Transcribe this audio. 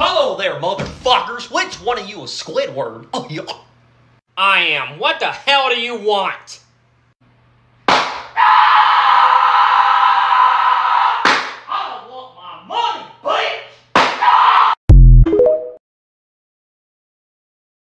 Hello there, motherfuckers. Which one of you is Squidward? Oh, yeah. I am. What the hell do you want?